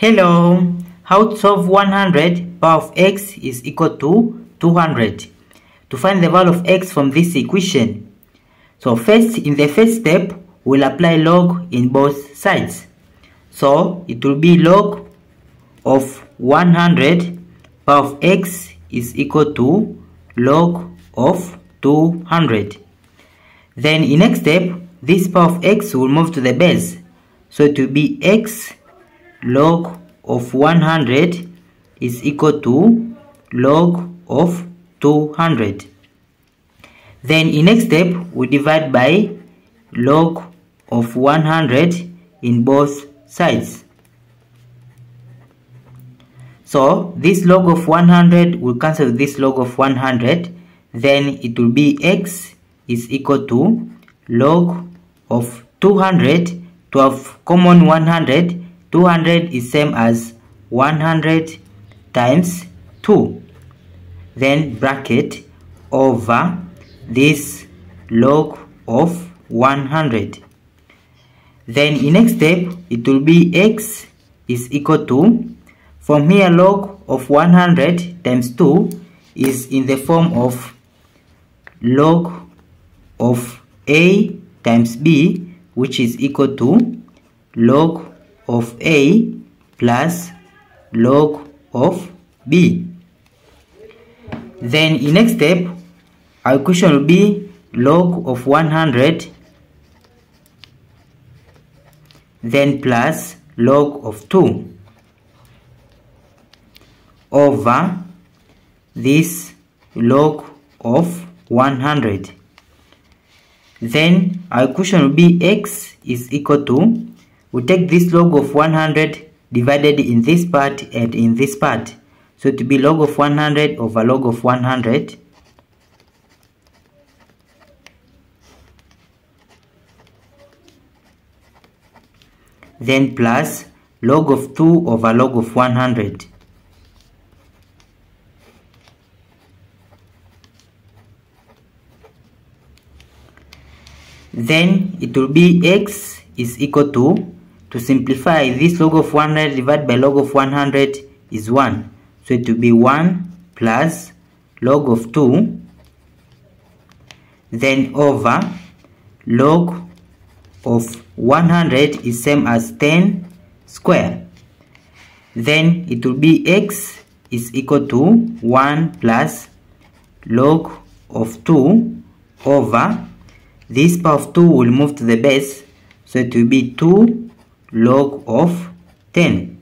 Hello, how to solve 100 power of x is equal to 200. To find the value of x from this equation. So first, in the first step, we'll apply log in both sides. So it will be log of 100 power of x is equal to log of 200. Then in next step, this power of x will move to the base. So it will be x log of 100 is equal to log of 200. Then in next step, we divide by log of 100 in both sides. So this log of 100 will cancel this log of 100. Then it will be x is equal to log of 200 to have common 100 200 is same as 100 times 2 then bracket over this log of 100 then in next step it will be x is equal to from here log of 100 times 2 is in the form of log of a times b which is equal to log of A plus log of B. Then in next step, our equation will be log of 100 then plus log of 2 over this log of 100 then our equation will be x is equal to we take this log of 100 divided in this part and in this part. So to be log of 100 over log of 100 then plus log of 2 over log of 100 then it will be x is equal to to simplify, this log of 100 divided by log of 100 is 1. So it will be 1 plus log of 2 then over log of 100 is same as 10 square. Then it will be x is equal to 1 plus log of 2 over this power of 2 will move to the base so it will be 2 log of 10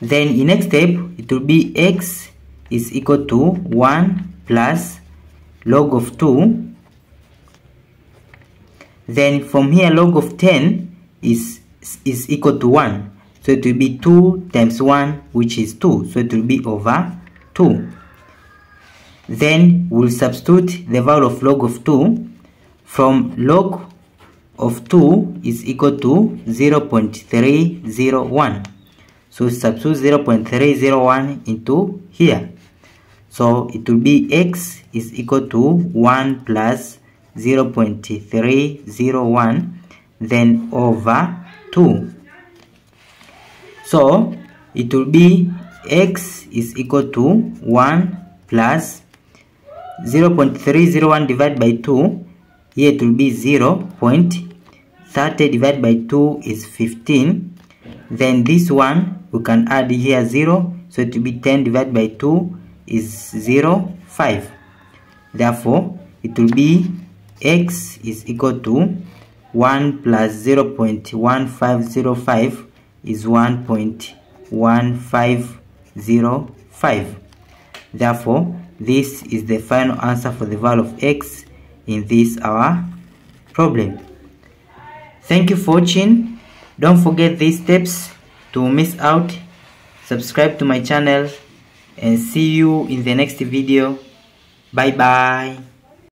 then in next step it will be x is equal to 1 plus log of 2 then from here log of 10 is is equal to 1 so it will be 2 times 1 which is 2 so it will be over 2 then we'll substitute the value of log of 2 from log of 2 is equal to 0 0.301 so substitute 0 0.301 into here. So it will be x is equal to 1 plus 0 0.301 then over 2 so it will be x is equal to 1 plus 0 0.301 divided by 2 here it will be 0 30 divided by 2 is 15 then this one we can add here 0 so it will be 10 divided by 2 is 0 5 therefore it will be x is equal to 1 plus 0 0.1505 is 1.1505 therefore this is the final answer for the value of x in this our problem Thank you for watching. Don't forget these steps to miss out. Subscribe to my channel and see you in the next video. Bye bye.